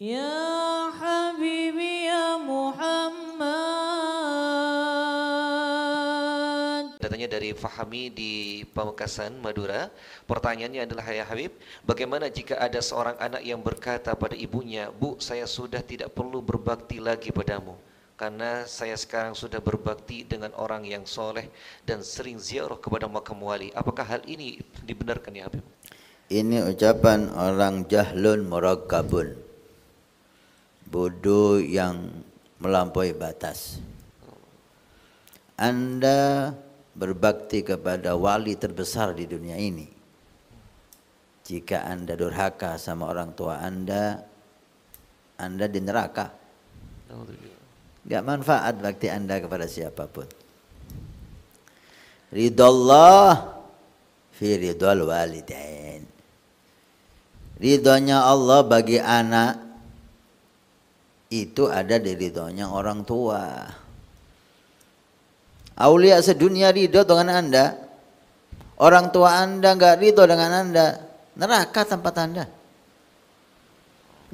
Ya Habibi ya Muhammad Datanya dari Fahami di Pamekasan, Madura Pertanyaannya adalah Ya Habib Bagaimana jika ada seorang anak yang berkata pada ibunya Bu saya sudah tidak perlu berbakti lagi padamu karena saya sekarang sudah berbakti dengan orang yang soleh dan sering ziarah kepada makam wali. Apakah hal ini dibenarkan ya Habib? Ini ucapan orang jahlun murakabun Bodoh yang melampaui batas. Anda berbakti kepada wali terbesar di dunia ini. Jika Anda durhaka sama orang tua Anda, Anda di neraka. Gak manfaat bakti Anda kepada siapa pun. Ridallah fi ridal walidain. Ridhonya Allah bagi anak itu ada di ridhonya orang tua. Aulia sedunia ridho dengan anda. Orang tua anda nggak ridho dengan anda. Neraka tempat anda.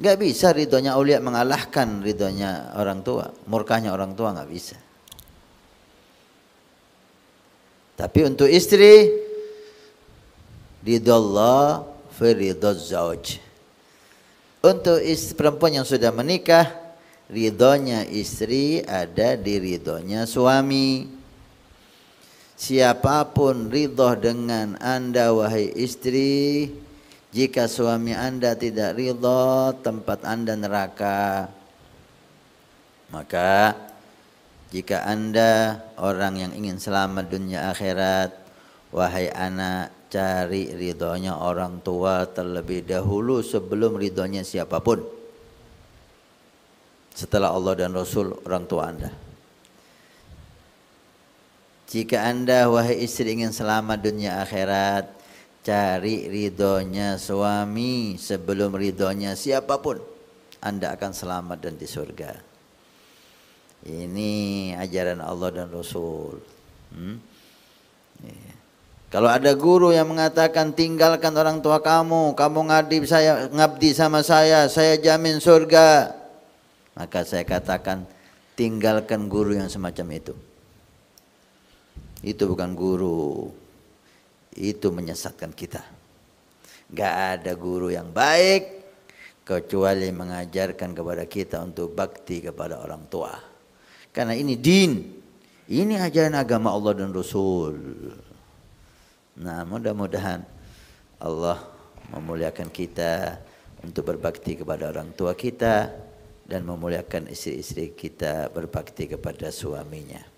Nggak bisa ridhonya aulia mengalahkan ridhonya orang tua. Murkanya orang tua nggak bisa. Tapi untuk istri ridho Allah fi ridho zauj. Untuk istri perempuan yang sudah menikah, ridhonya istri ada di ridhonya suami. Siapa pun ridho dengan anda wahai istri, jika suami anda tidak ridho, tempat anda neraka. Maka jika anda orang yang ingin selamat dunia akhirat, wahai anak, cari ridhonya orang tua terlebih dahulu sebelum ridhonya siapa pun. Setelah Allah dan Rasul orang tua anda. Jika anda wahai istri ingin selamat dunia akhirat, cari ridhonya suami sebelum ridhonya siapa pun. Anda akan selamat dan di surga. Ini ajaran Allah dan Rasul. Hmm? Ya. Kalau ada guru yang mengatakan tinggalkan orang tua kamu, kamu ngabdi saya ngabdi sama saya, saya jamin surga. Maka saya katakan tinggalkan guru yang semacam itu. Itu bukan guru. Itu menyesatkan kita. Gak ada guru yang baik kecuali mengajarkan kepada kita untuk bakti kepada orang tua. Karena ini din. Ini ajaran agama Allah dan Rasul. Nah, mudah-mudahan Allah memuliakan kita untuk berbakti kepada orang tua kita dan memuliakan istri-istri kita berbakti kepada suaminya.